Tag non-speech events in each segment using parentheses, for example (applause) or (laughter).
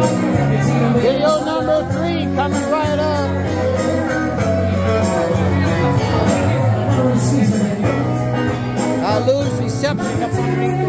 Video number three coming right up. I lose reception up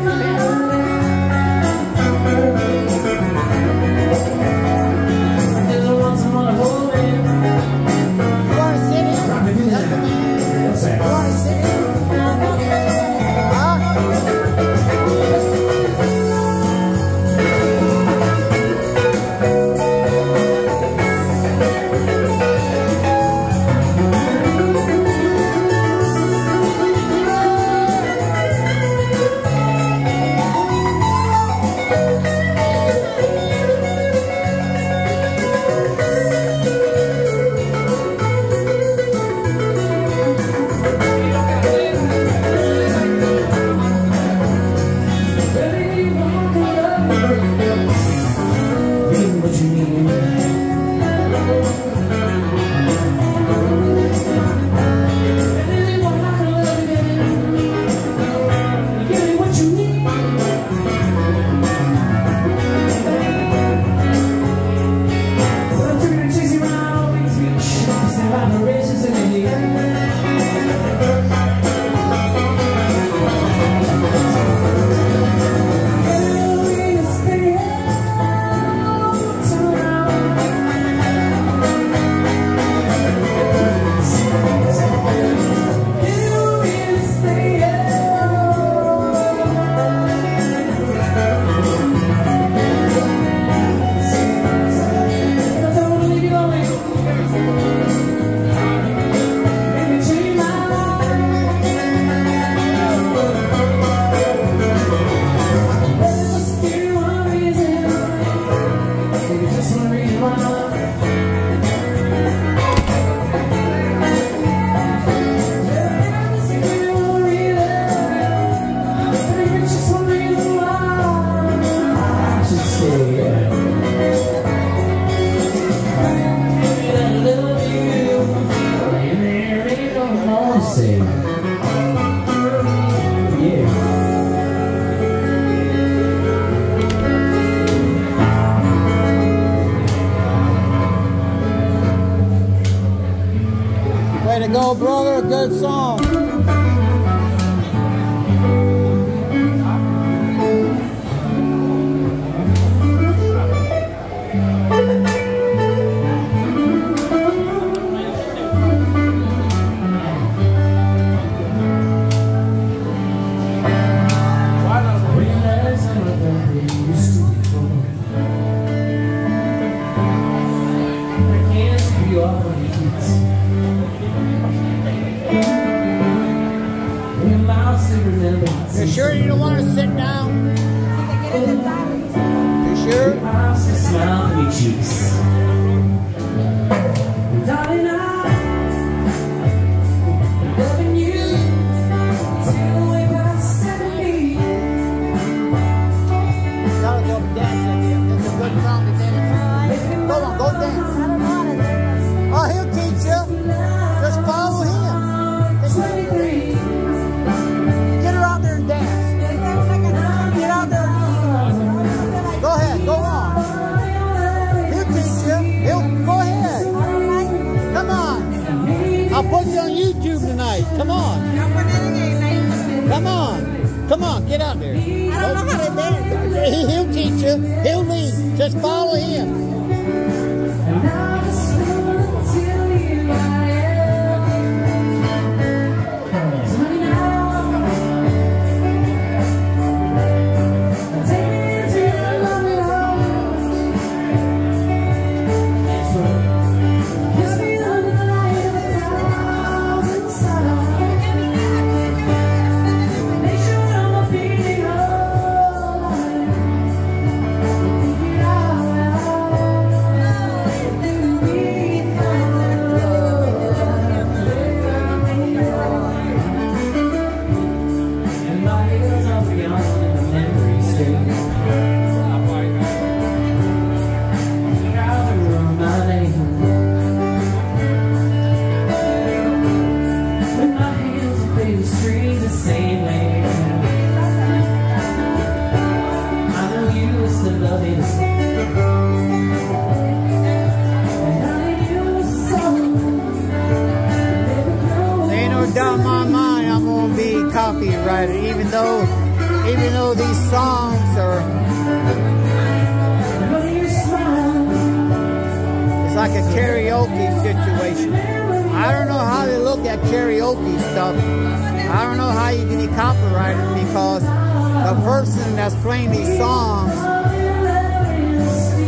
songs,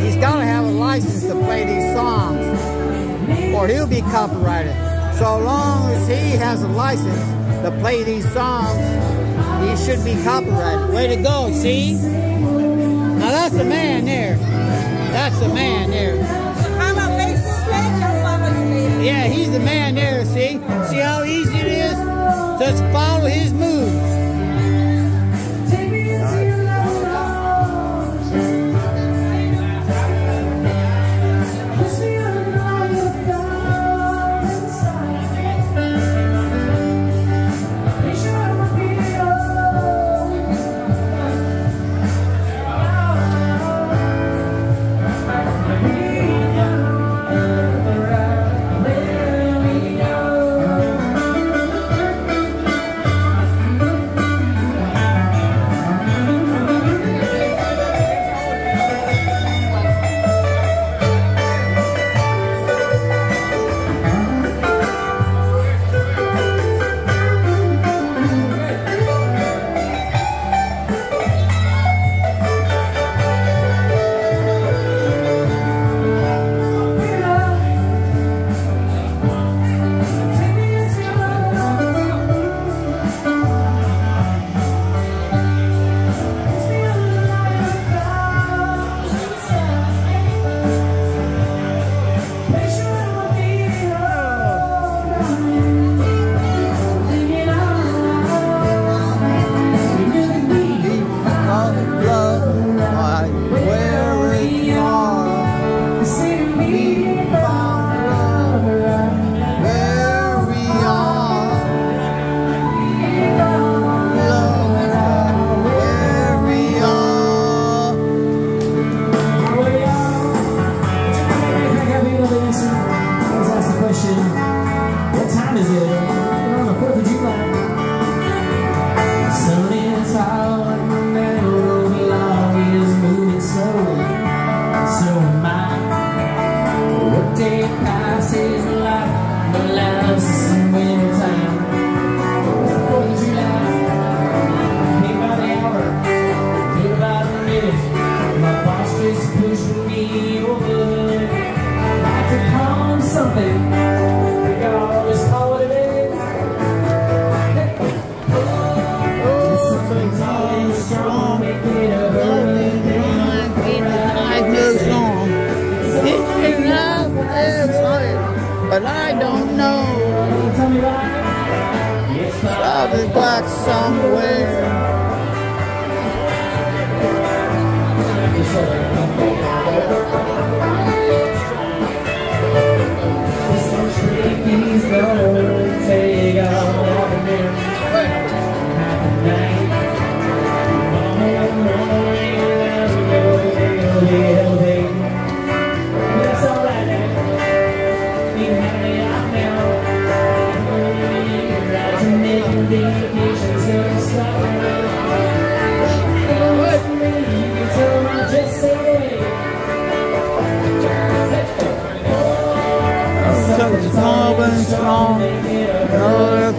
he's got to have a license to play these songs or he'll be copyrighted. So long as he has a license to play these songs, he should be copyrighted. Way to go, see? Now that's a man there. That's a man there. I'm a Facebook page. I'll follow you later. Yeah, he's the man there, see? See how easy it is? Just follow his moves.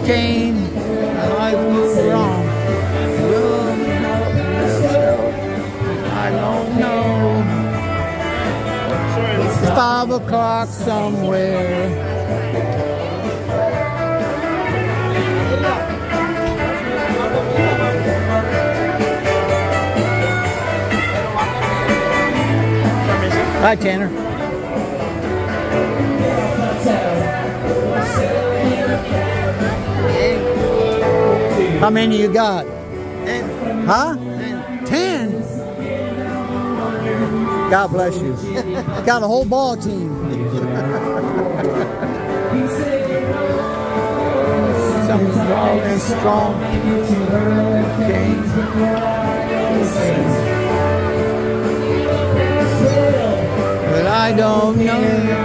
I feel wrong. I don't know. It's five o'clock somewhere. Hi, Tanner. How many you got? Ten. Huh? Ten. God bless you. (laughs) got a whole ball team. Strong and strong. But I don't know.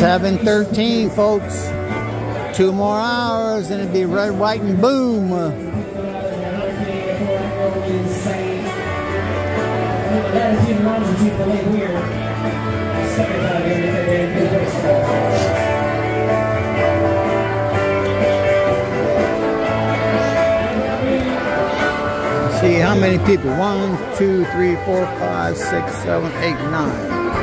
7.13, folks. Two more hours and it'd be red, white, and boom. See how many people? One, two, three, four, five, six, seven, eight, nine.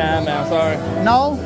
nine miles, sorry. No?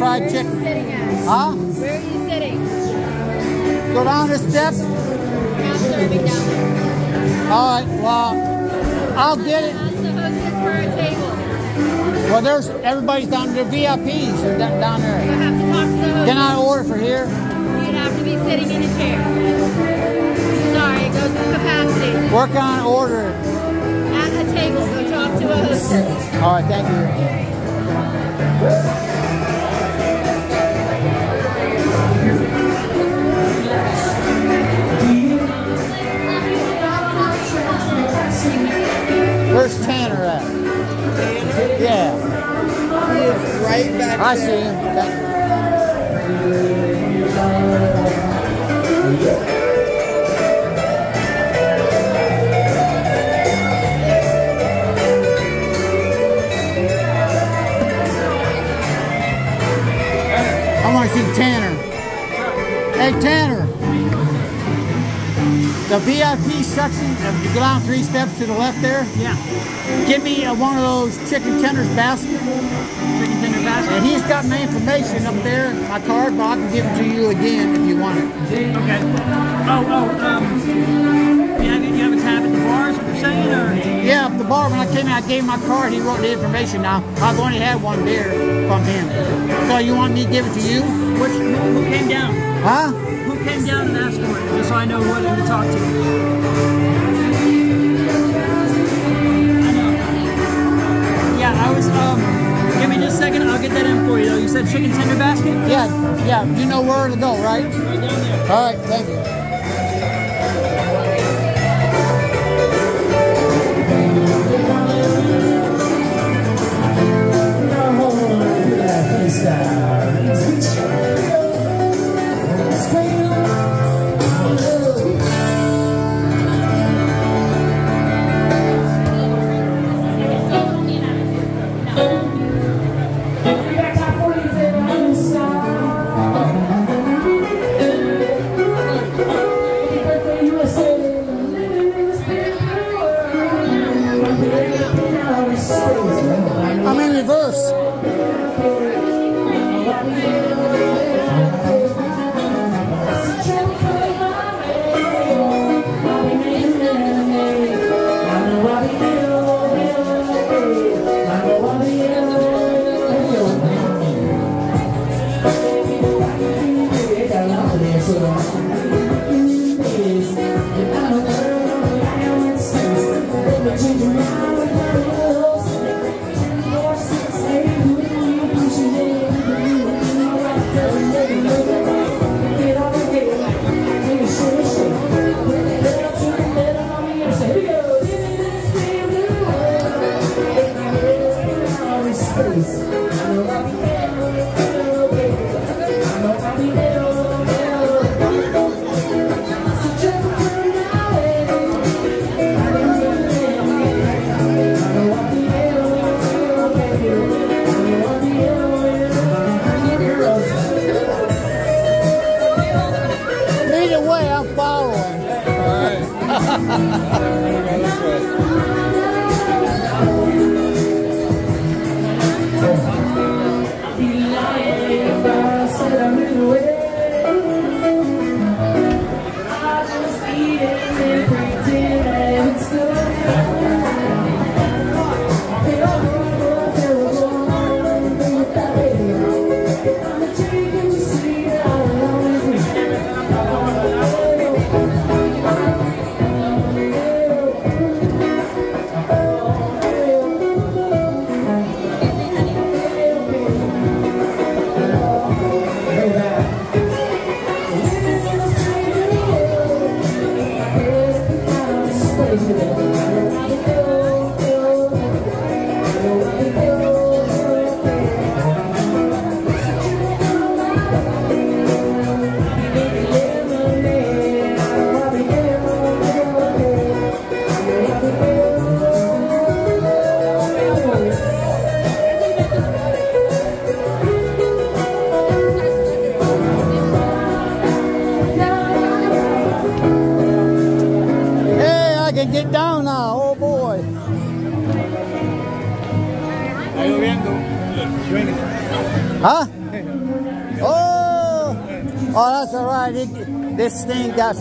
Basket of the fried chicken. Sitting at? Huh? Where are you sitting? Go down the steps. Now serving down there. All right, well, I'll get it. Hostess for a table. Well, there's everybody's down there, VIPs are down down You there. have to talk to the hostess. Can I order for here? You'd have to be sitting in a chair. Sorry, it goes with capacity. Where can I order? At a table, go talk to a hostess. All right, thank you. Right back I there. see him. Thank- I want to see Tanner. Hey, Tanner. The VIP section, if you go down three steps to the left there, Yeah, give me uh, one of those chicken tenders baskets. chicken tender basket. And he's got my information up there, my card, but I can give it to you again if you want it. Okay. Oh, oh, um, you have, you have a tab at the bars, what you're saying, or? Yeah, the bar, when I came in, I gave him my card, he wrote the information now. I've only had one beer from him. So you want me to give it to you? Which, who, who came down? Huh? Who came down and asked for it, just so I know who to talk to? I know. Yeah, I was, um, give me just a second, I'll get that in for you, though. You said chicken tender basket? Yeah, yeah, you know where to go, right? Right down there. All right, thank you. I'm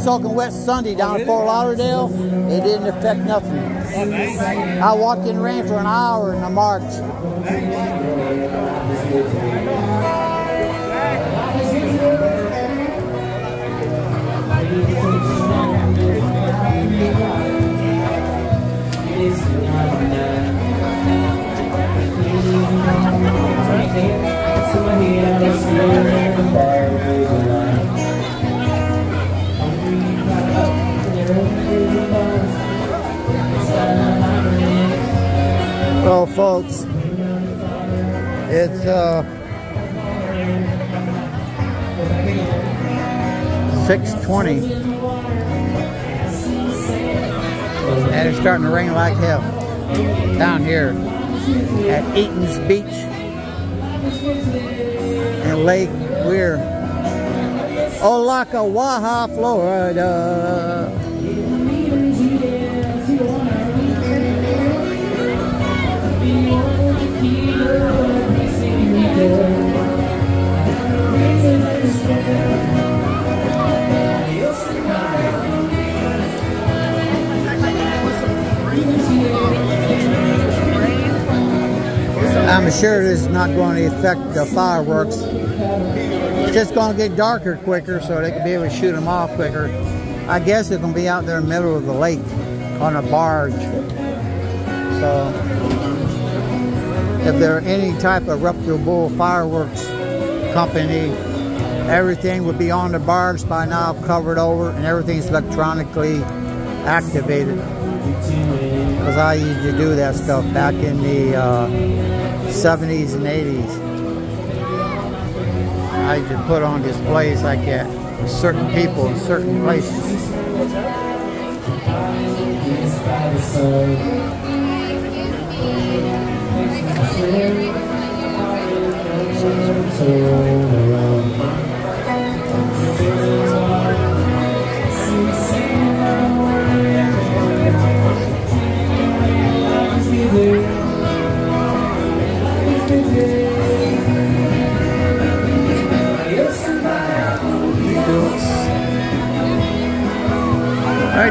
soaking wet Sunday down in Fort Lauderdale. It didn't affect nothing. I walked in rain for an hour in the March. Well, folks, it's uh, 620 and it's starting to rain like hell down here at Eaton's Beach and Lake Weir, Ocklawaha, Florida. I'm sure this is not going to affect the fireworks. It's just going to get darker quicker so they can be able to shoot them off quicker. I guess it's going to be out there in the middle of the lake on a barge. So if there are any type of reputable fireworks company, everything would be on the barge by now covered over and everything's electronically activated. Because I used to do that stuff back in the uh, 70s and 80s. I used to put on displays like that for certain people in certain places. It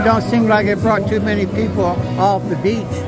don't seem like it brought too many people off the beach.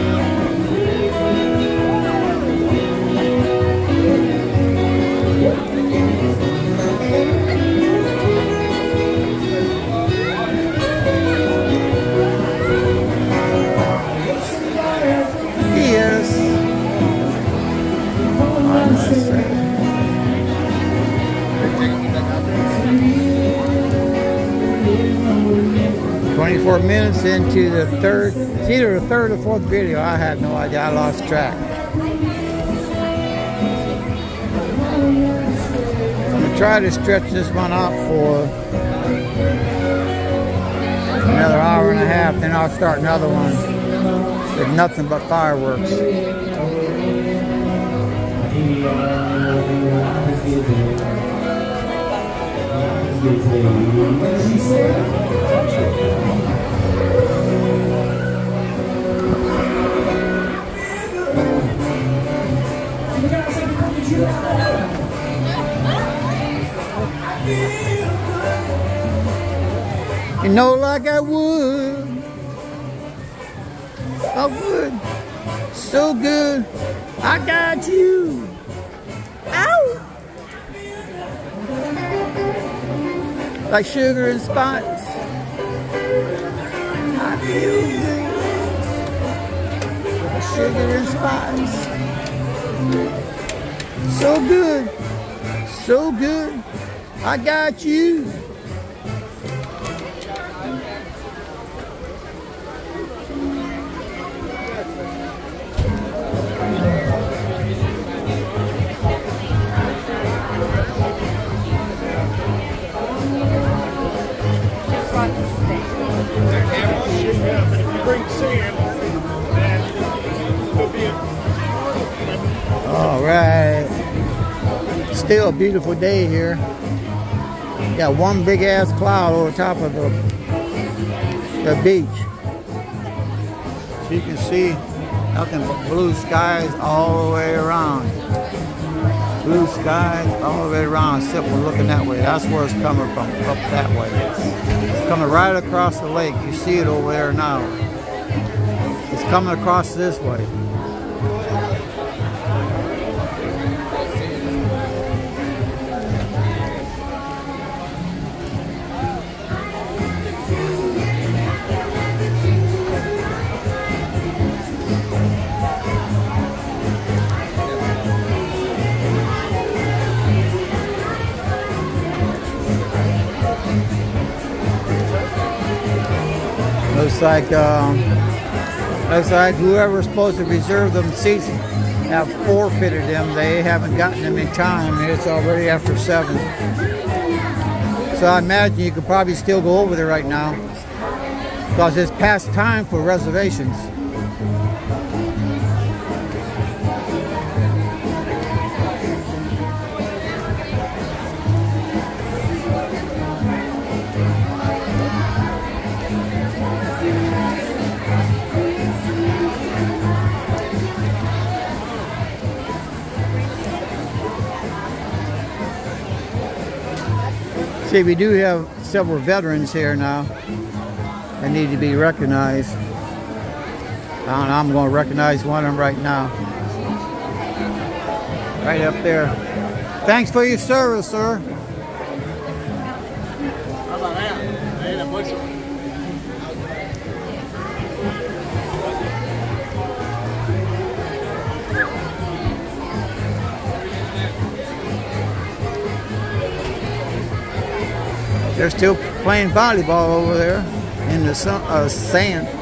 24 minutes into the third, it's either the third or fourth video. I have no idea. I lost track. I'm going to try to stretch this one out for another hour and a half. Then I'll start another one with nothing but fireworks. You know, like I would. I would. So good. I got you. Ow! Like sugar and spice. I feel good. Like sugar and spice. So good. So good. I got you. bring sand, All right. Still a beautiful day here. Got one big ass cloud over top of the, the beach. You can see nothing but blue skies all the way around. Blue skies all the way around, except we're looking that way. That's where it's coming from, up that way. It's coming right across the lake. You see it over there now. It's coming across this way. Looks like um, looks like whoever's supposed to reserve them seats have forfeited them. They haven't gotten them in time. It's already after seven. So I imagine you could probably still go over there right now because it's past time for reservations. See, we do have several veterans here now that need to be recognized. And I'm going to recognize one of them right now. Right up there. Thanks for your service, sir. They're still playing volleyball over there in the sun, uh, sand.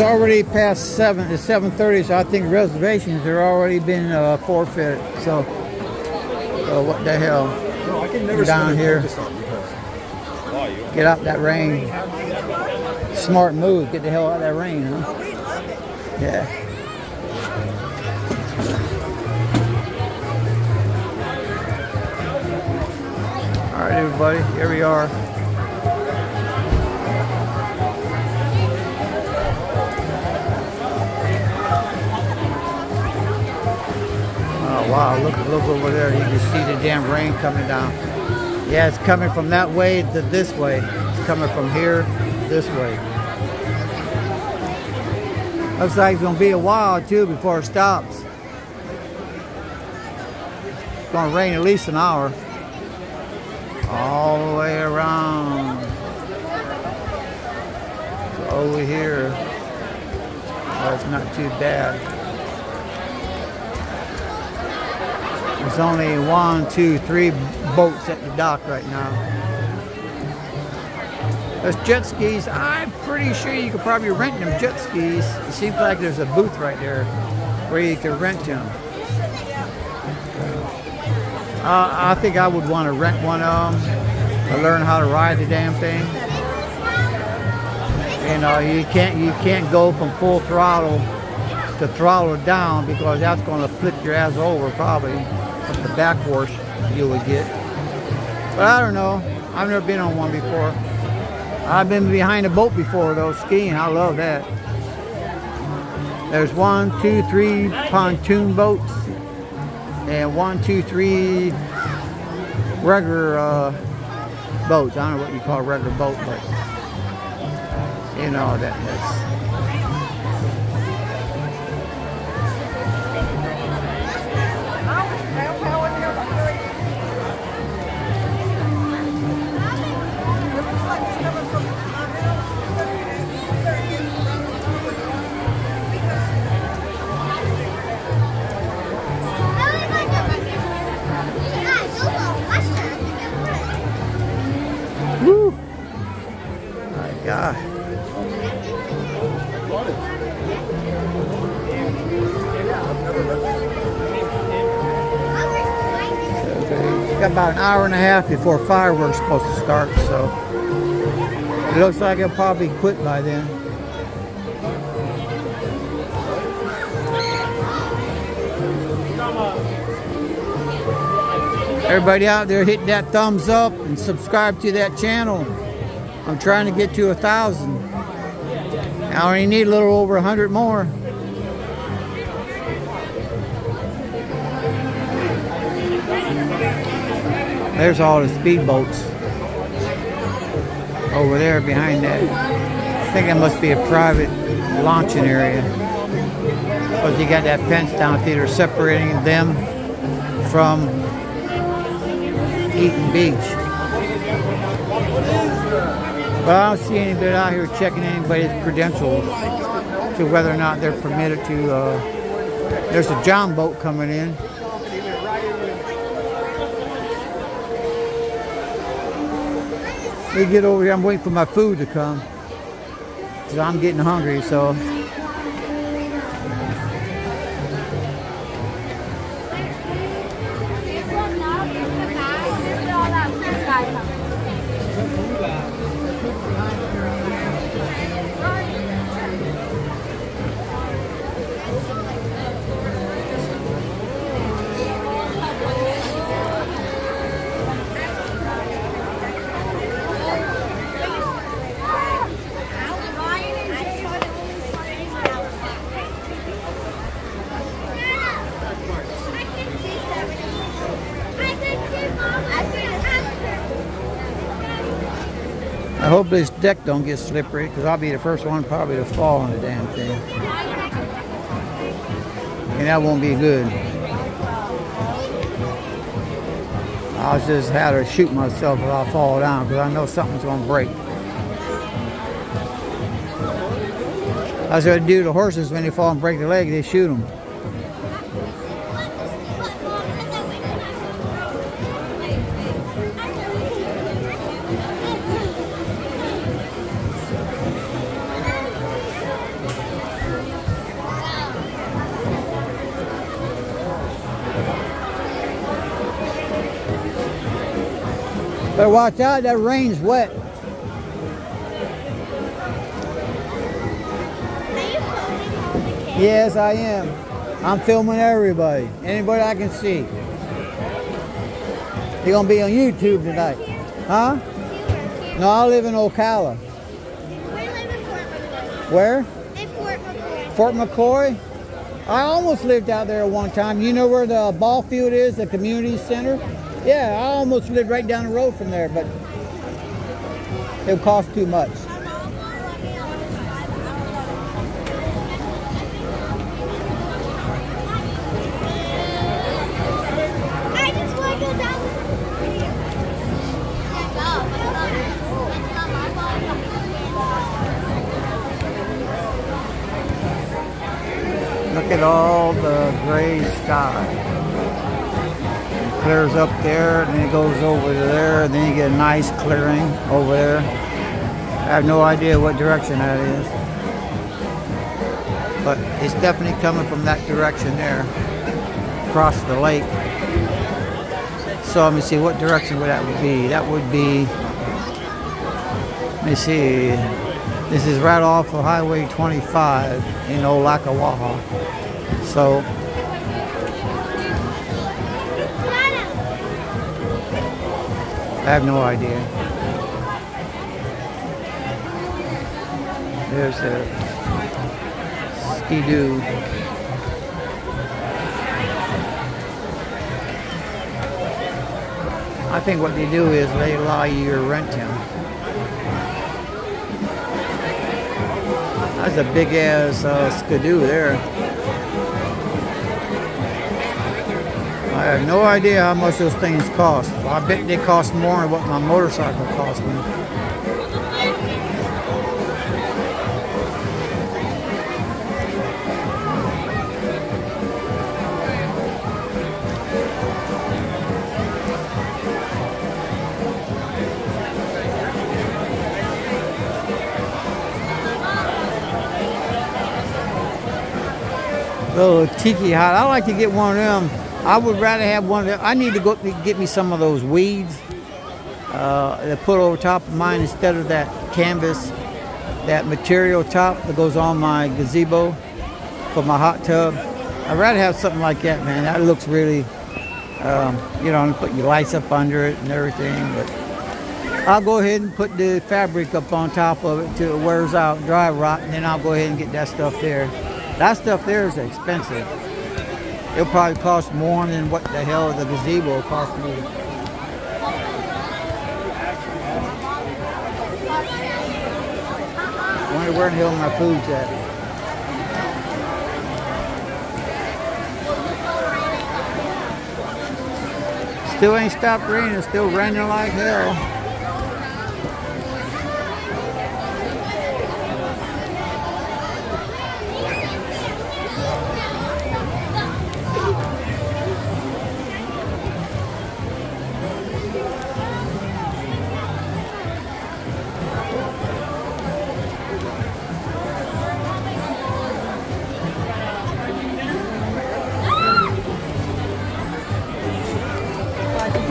It's already past seven. It's seven thirty, so I think reservations are already been uh, forfeited. So, uh, what the hell? No, I can never Down here. focus on because why you? Get out that rain. Smart move. Get the hell out of that rain, huh? Yeah. All right, everybody. Here we are. Oh wow, look look over there. You can see the damn rain coming down. Yeah, it's coming from that way to this way. It's coming from here this way. Looks like it's gonna be a while too before it stops. It's gonna rain at least an hour. All the way around. So over here, oh, it's not too bad. There's only one, two, three boats at the dock right now. There's jet skis. I'm pretty sure you could probably rent them jet skis. It seems like there's a booth right there where you can rent them. Uh, I think I would want to rent one of them to learn how to ride the damn thing. You know, you can't you can't go from full throttle to throttle down because that's going to flip your ass over probably from the back horse you would get. But I don't know. I've never been on one before. I've been behind a boat before though, skiing. I love that. There's one, two, three pontoon boats, and one, two, three regular uh, boats. I don't know what you call regular boat, but you know that. That's, about an hour and a half before fireworks supposed to start, so it looks like it'll probably quit by then. Everybody out there hit that thumbs up and subscribe to that channel. I'm trying to get to a thousand. I only need a little over a hundred more. There's all the speedboats over there behind that. I think that must be a private launching area. Because you got that fence down there separating them from Eaton Beach. But I don't see anybody out here checking anybody's credentials to whether or not they're permitted to. Uh, there's a John boat coming in. Let me get over here. I'm waiting for my food to come. Cause I'm getting hungry, so. This deck don't get slippery because I'll be the first one probably to fall on the damn thing. And that won't be good. I'll just have to shoot myself if I fall down because I know something's going to break. That's what I do to horses when they fall and break their leg, they shoot them. Watch out, that rain's wet. Yes, I am. I'm filming everybody. Anybody I can see. You're to be on YouTube tonight. Huh? No, I live in Ocala. Where? Fort McCoy? Fort McCoy? I almost lived out there one time. You know where the ball field is, the community center? Yeah, I almost lived right down the road from there, but it would cost too much. I just want to go down. Can't go. It's not, it's not my fault. Look at all the gray sky. Clears up there, and then it goes over there, and then you get a nice clearing over there. I have no idea what direction that is. But it's definitely coming from that direction there, across the lake. So let me see, what direction would that would be? That would be, let me see, this is right off of Highway 25 in Ocklawaha. So I have no idea. There's a skidoo. I think what they do is they allow you to rent him. That's a big ass uh, skidoo there. I have no idea how much those things cost. I bet they cost more than what my motorcycle cost me. little tiki hut. I like to get one of them I would rather have one of them. I need to go get me some of those weeds uh, that put over top of mine instead of that canvas, that material top that goes on my gazebo for my hot tub. I'd rather have something like that, man. That looks really, um, you know, put your lights up under it and everything. But I'll go ahead and put the fabric up on top of it till it wears out, dry rot, and then I'll go ahead and get that stuff there. That stuff there is expensive. It'll probably cost more than what the hell the gazebo cost me. wonder where the hell my food's at. Still ain't stopped raining, it's still raining like hell.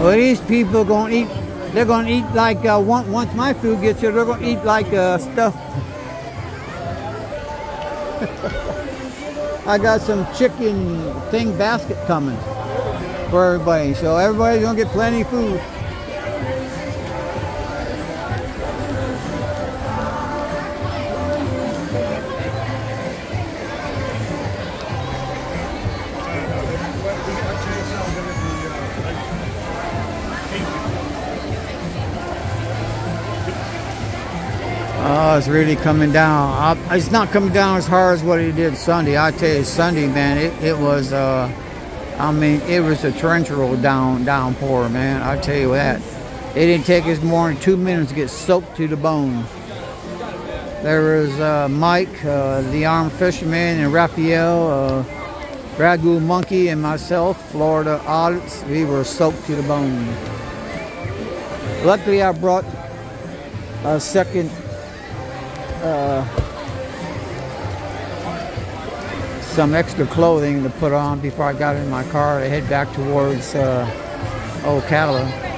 Well, these people gonna eat. They're gonna eat like uh, once my food gets here. They're gonna eat like uh, stuff. (laughs) I got some chicken thing basket coming for everybody, so everybody's gonna get plenty of food. It's really coming down. I, it's not coming down as hard as what it did Sunday. I tell you, Sunday, man, it, it was, uh, I mean, it was a torrential down downpour, man. I tell you that. It didn't take us more than two minutes to get soaked to the bone. There was uh, Mike, uh, the armed fisherman, and Raphael, uh, Ragu Monkey, and myself, Florida Audits. We were soaked to the bone. Luckily, I brought a second uh, some extra clothing to put on before I got in my car to head back towards uh, Ocala.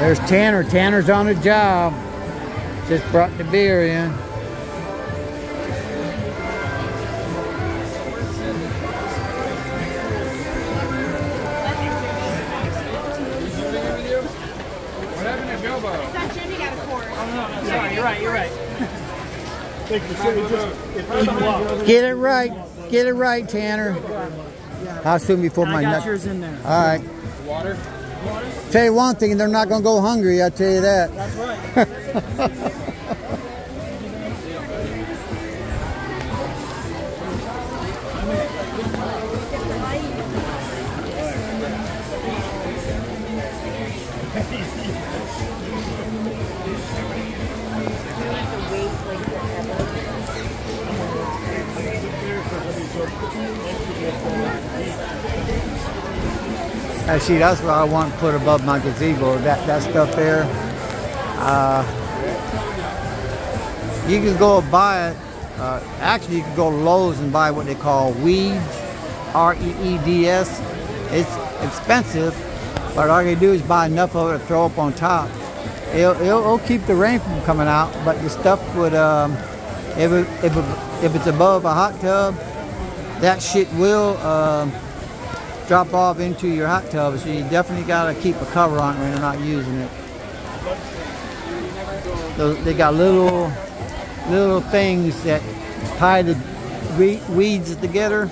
There's Tanner. Tanner's on the job. Just brought the beer in. Get it right. Get it right, Tanner. How soon before my I got nut? yours in there. All right. Water? Tell you one thing, they're not going to go hungry. I tell you that. That's right. (laughs) I see. That's what I want to put above my gazebo. That that stuff there. Uh, you can go buy it. Uh, actually, you can go to Lowe's and buy what they call weeds, R-E-E-D-S. It's expensive, but all you do is buy enough of it to throw up on top. It'll, it'll, it'll keep the rain from coming out, but the stuff would, um, if, it, if, it, if it's above a hot tub, that shit will um, drop off into your hot tub. So you definitely got to keep a cover on when you're not using it. They got little little things that tie the weeds together,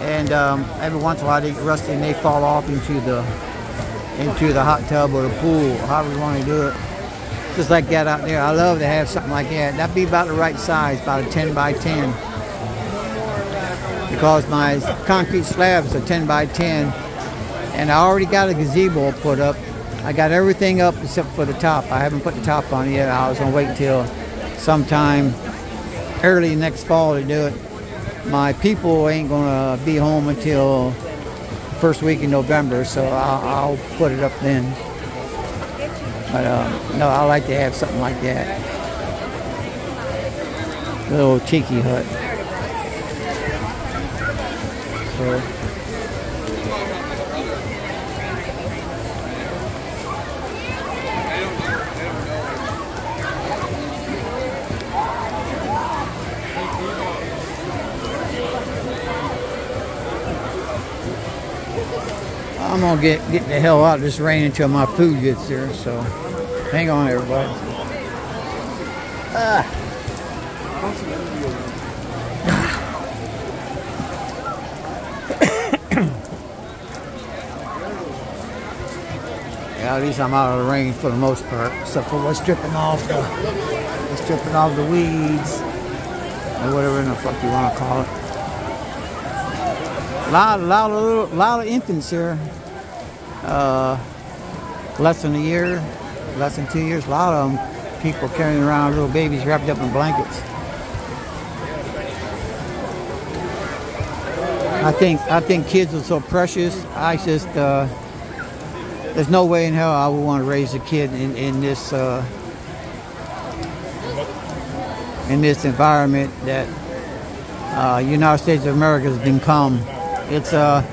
and um, every once in a while they get rusty and they fall off into the into the hot tub or the pool, however you want to do it. Just like that out there. I love to have something like that. That'd be about the right size, about a 10 by 10 because my concrete slabs are 10 by 10 and I already got a gazebo put up. I got everything up except for the top. I haven't put the top on yet. I was gonna wait until sometime early next fall to do it. My people ain't gonna be home until first week in November, so I'll, I'll put it up then. But um, no, I like to have something like that. A Little cheeky hut. I'm gonna get get the hell out of this rain until my food gets there. So, hang on, everybody. Ah. Yeah, at least I'm out of the rain for the most part, except for what's dripping off the, what's dripping off the weeds, or whatever in the fuck you want to call it. A lot, lot little, lot of infants here. Uh, less than a year, less than two years. A lot of them, people carrying around little babies wrapped up in blankets. I think I think kids are so precious. I just uh, there's no way in hell I would want to raise a kid in in this uh, in this environment that uh, United States of America has become. It's uh,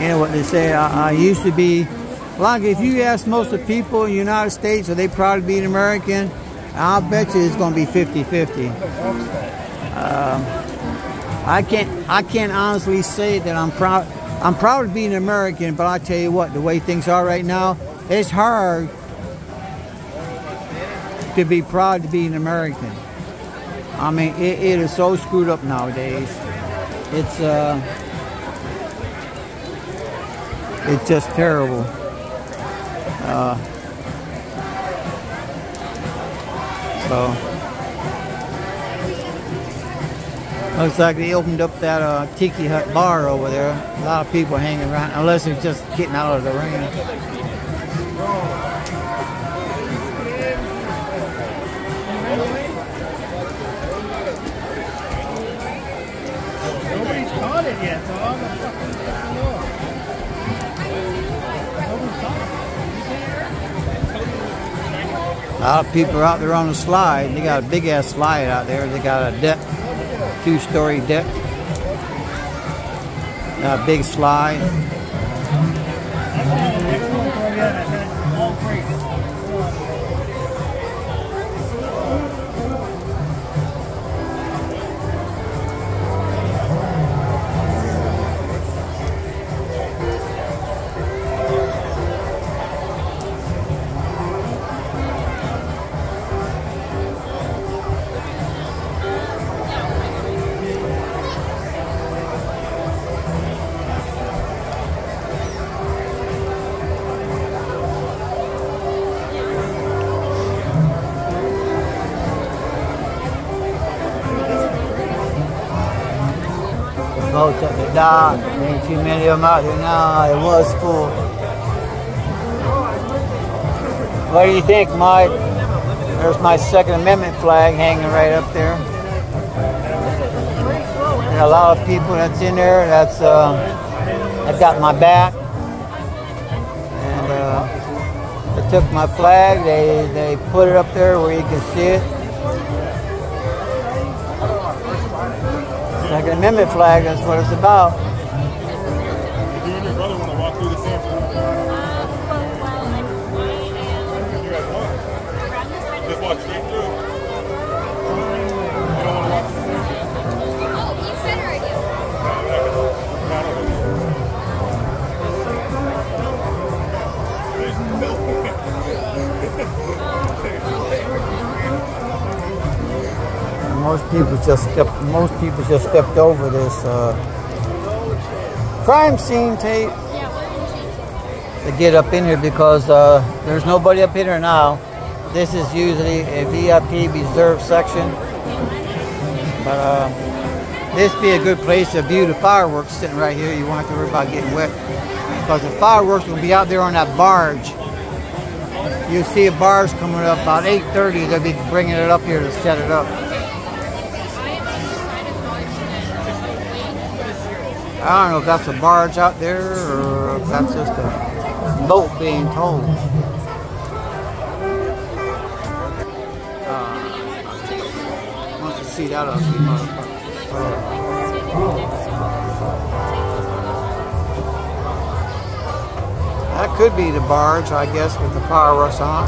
you know what they say. I, I used to be like if you ask most of the people in the United States, are they proud to be an American? I'll bet you it's going to be 50-50. Um, I can't I can't honestly say that I'm proud. I'm proud to be an American, but I tell you what, the way things are right now, it's hard to be proud to be an American. I mean, it, it is so screwed up nowadays. It's uh, it's just terrible. Uh, so looks like they opened up that uh, tiki hut bar over there. A lot of people hanging around, unless they're just getting out of the rain. Nobody's caught it yet, so I'm gonna fucking look. Nobody's caught A lot of people are out there on the slide. They got a big ass slide out there. They got a deck, two story deck. A big slide. Many out there now. It was full. What do you think, Mike? There's my Second Amendment flag hanging right up there. And a lot of people that's in there that's uh, that got my back. And uh, they took my flag. They they put it up there where you can see it. Second Amendment flag, that's what it's about. People just stepped. Most people just stepped over this uh, crime scene tape to get up in here because uh, there's nobody up in here now. This is usually a VIP reserved section, but uh, this be a good place to view the fireworks sitting right here. You won't have to worry about getting wet because the fireworks will be out there on that barge. You see a barge coming up about 8:30. They'll be bringing it up here to set it up. I don't know if that's a barge out there or if that's just a boat being towed. Uh, once you see that, motherfucker. That could be the barge, I guess, with the power rush on.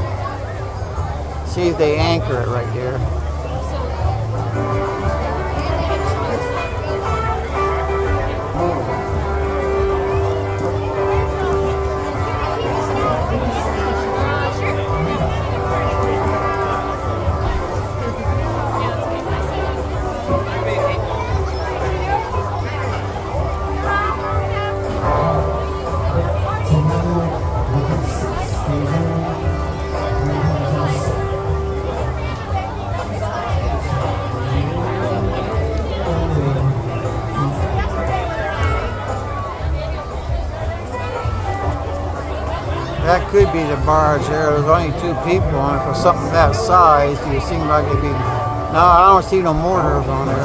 See if they anchor it right there. That could be the barge there. There's only two people on it for something that size. You seem like it'd be. No, I don't see no mortars on there.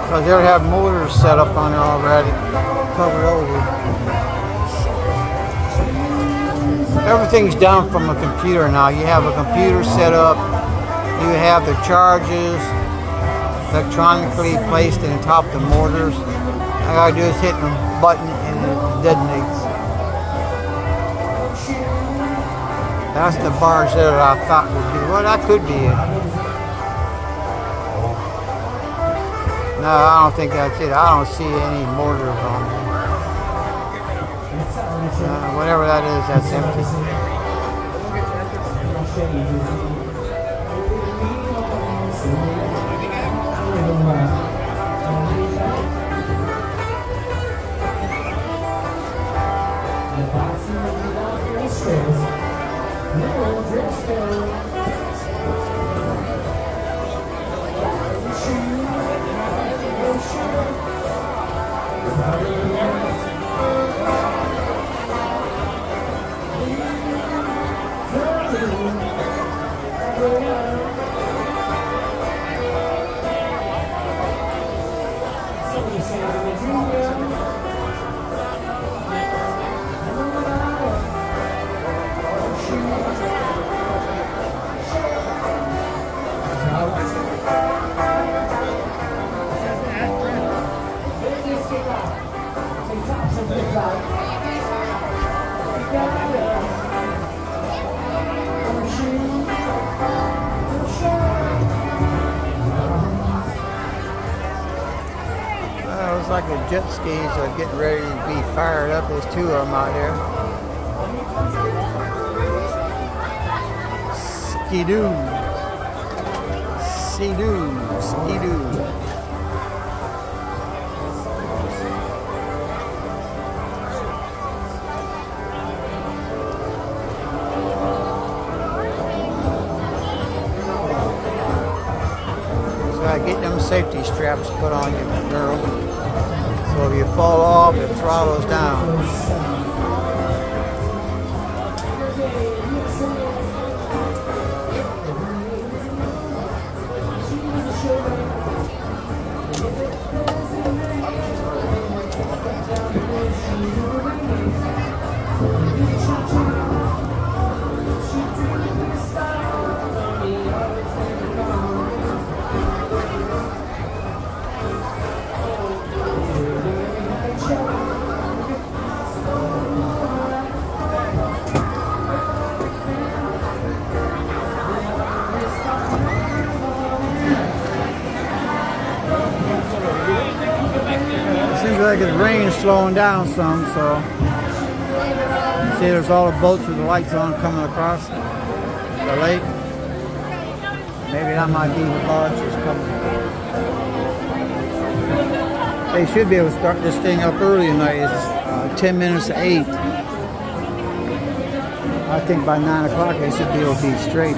Because they have mortars set up on there already, covered over. Everything's done from a computer now. You have a computer set up. You have the charges electronically placed in top of the mortars. All I gotta do is hit the button and it detonates. That's the there that I thought would be. Well, that could be it. No, I don't think that's it. I don't see any mortars on there. Uh, whatever that is, that's empty. The jet skis are getting ready to be fired up. There's two of them out there. Skidoo. Sea-doo. Skidoo. So I get them safety straps put on you, girl. So if you fall off, it throttles down. Slowing down some, so see there's all the boats with the lights on coming across the lake. Maybe that might be the barges coming. They should be able to start this thing up early tonight. It's uh, 10 minutes to 8. I think by 9 o'clock they should be able to be straight.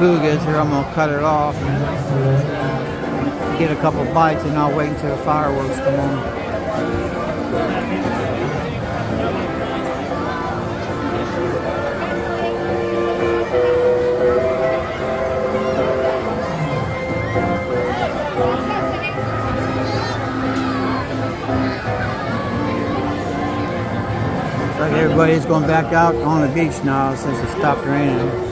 Food gets here, I'm gonna cut it off. And get a couple bites, and I'll wait until the fireworks come on. Like everybody's going back out on the beach now since it stopped raining.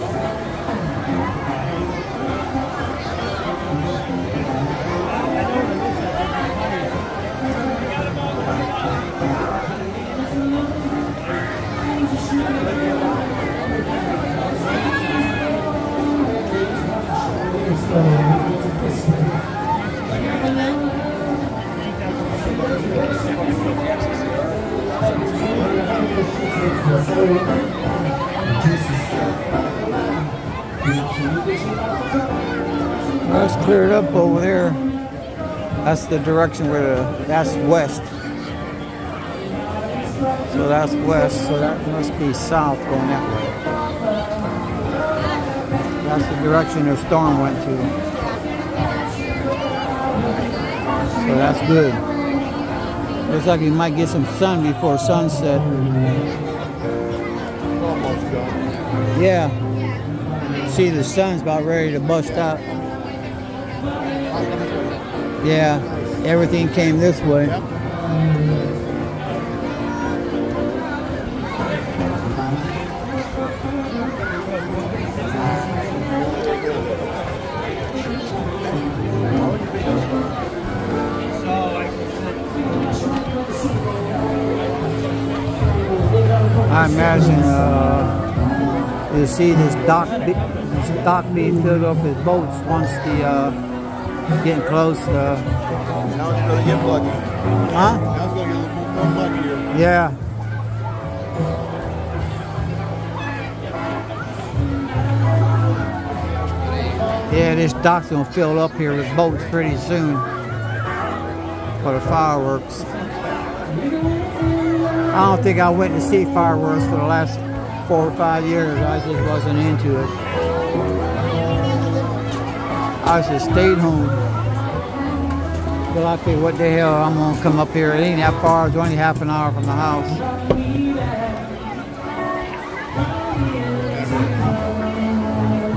The direction where the, that's west. So that's west, so that must be south going that way. That's the direction the storm went to. So that's good. Looks like we might get some sun before sunset. Almost done. Yeah. See, the sun's about ready to bust out. Yeah, everything came this way. I imagine uh, you see this dock, be- this dock being filled up with boats once the uh, getting close. Now it's gonna get huh? Now it's gonna get a little more. Yeah. Yeah, this dock's gonna fill up here with boats pretty soon for the fireworks. I don't think I went to see fireworks for the last four or five years. I just wasn't into it. I just stayed home. But I figured, what the hell, I'm gonna come up here. It ain't that far, it's only half an hour from the house.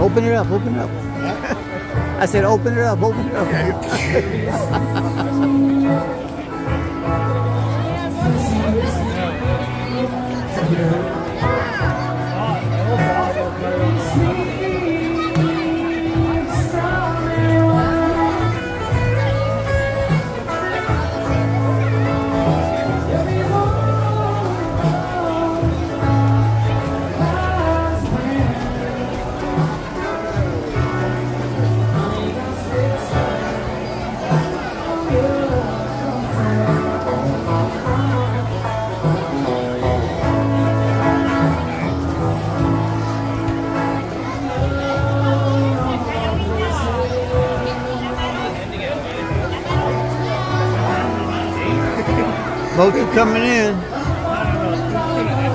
Open it up, open it up. (laughs) I said, open it up, open it up. (laughs) Are coming in.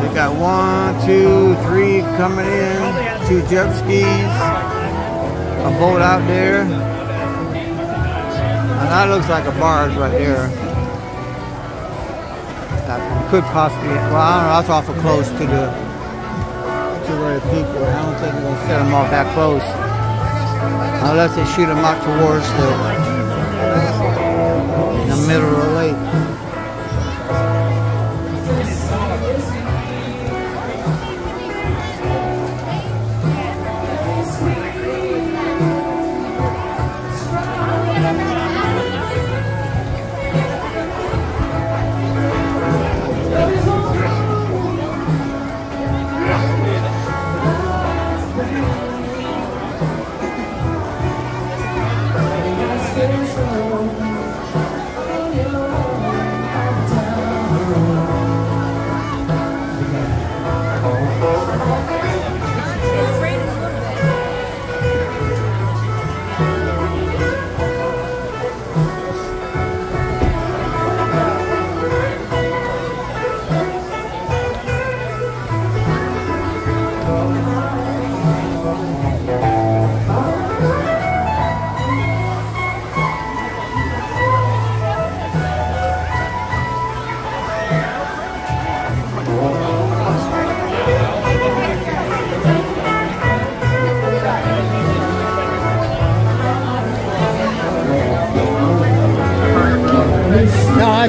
We got one, two, three coming in. Two jet skis. A boat out there. And that looks like a barge right there. That could possibly, well, I don't know, that's awful close to the, to where the people, I don't think they're gonna set them off that close. Unless they shoot them out towards the, the middle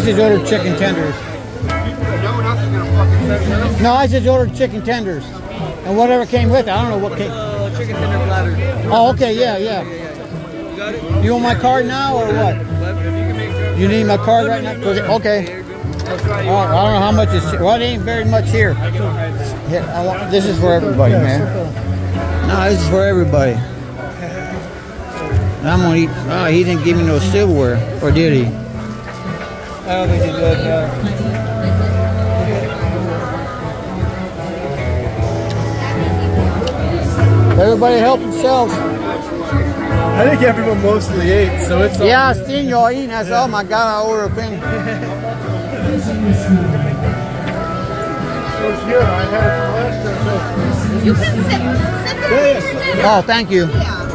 just ordered chicken tenders. No one else is gonna fucking set it up. No, I just ordered chicken tenders. And whatever came with it. I don't know what came. Uh, chicken tender platter. Oh, okay, yeah, yeah. You got it? You want my card now or what? You can make You need my card right now? Okay. Here you go. I'll try you. All right, I don't know how much is. Well, it ain't very much here. Here, I want, this is for everybody, man. No, this is for everybody. And I'm gonna eat. Oh, he didn't give me no silverware, or did he? I don't think you did, no. Everybody help themselves. I think everyone mostly ate, so it's all Yeah, I seen y'all eating. I said, oh my God, I ordered a thing. It was. I had it from. You can sit, sit there and eat your dinner. Oh, thank you. Yeah.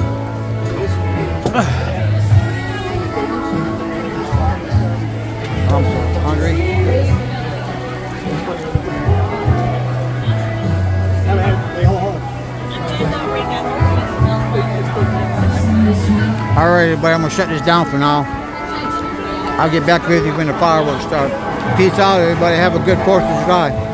All right, everybody, I'm gonna shut this down for now. I'll get back with you when the fireworks start. Peace out, everybody. Have a good Fourth of July.